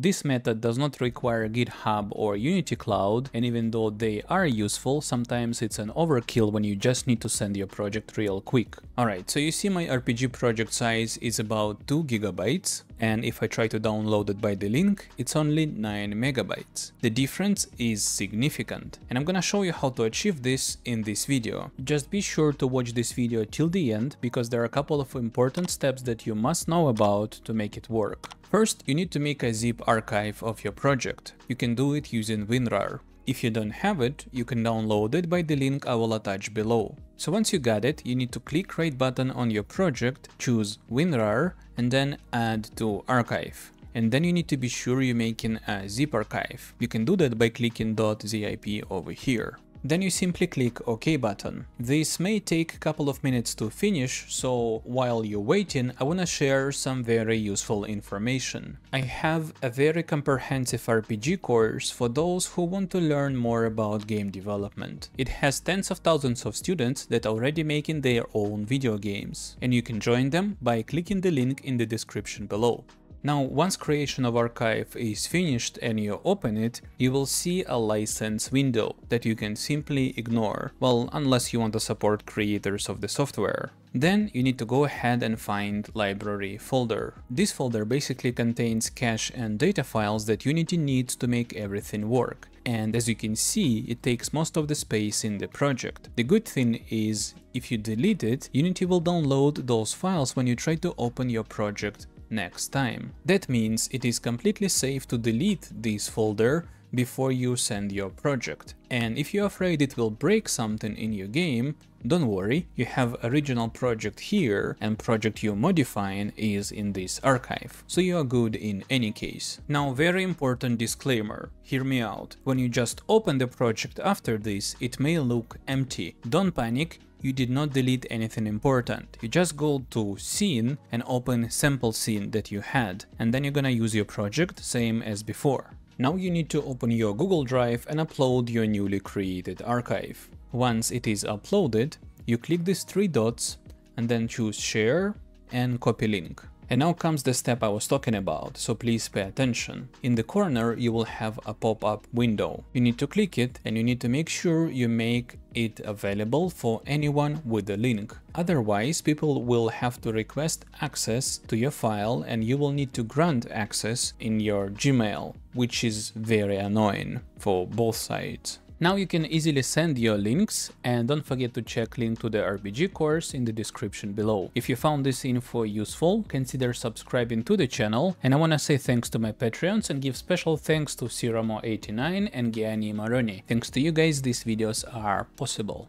This method does not require GitHub or Unity Cloud, and even though they are useful, sometimes it's an overkill when you just need to send your project real quick. Alright, so you see my RPG project size is about 2 gigabytes, and if I try to download it by the link, it's only 9 megabytes. The difference is significant, and I'm gonna show you how to achieve this in this video. Just be sure to watch this video till the end, because there are a couple of important steps that you must know about to make it work. First, you need to make a zip archive of your project. You can do it using WinRAR. If you don't have it, you can download it by the link I will attach below. So once you got it, you need to click right button on your project, choose WinRAR, and then add to archive. And then you need to be sure you're making a zip archive. You can do that by clicking .zip over here. Then you simply click OK button. This may take a couple of minutes to finish, so while you're waiting, I wanna share some very useful information. I have a very comprehensive RPG course for those who want to learn more about game development. It has tens of thousands of students that are already making their own video games, and you can join them by clicking the link in the description below. Now, once creation of archive is finished and you open it, you will see a license window that you can simply ignore, well, unless you want to support creators of the software. Then you need to go ahead and find library folder. This folder basically contains cache and data files that Unity needs to make everything work. And as you can see, it takes most of the space in the project. The good thing is, if you delete it, Unity will download those files when you try to open your project next time. That means it is completely safe to delete this folder before you send your project. And if you're afraid it will break something in your game, don't worry, you have original project here and project you're modifying is in this archive, so you are good in any case. Now very important disclaimer, hear me out, when you just open the project after this, it may look empty. Don't panic, you did not delete anything important. You just go to scene and open sample scene that you had, and then you're gonna use your project same as before. Now you need to open your Google Drive and upload your newly created archive. Once it is uploaded, you click these three dots and then choose share and copy link. And now comes the step I was talking about, so please pay attention. In the corner you will have a pop-up window. You need to click it and you need to make sure you make it available for anyone with the link. Otherwise, people will have to request access to your file and you will need to grant access in your Gmail, which is very annoying for both sides. Now you can easily send your links and don't forget to check link to the RPG course in the description below. If you found this info useful, consider subscribing to the channel and I wanna say thanks to my Patreons and give special thanks to Siramo89 and Gianni Maroni. Thanks to you guys these videos are possible.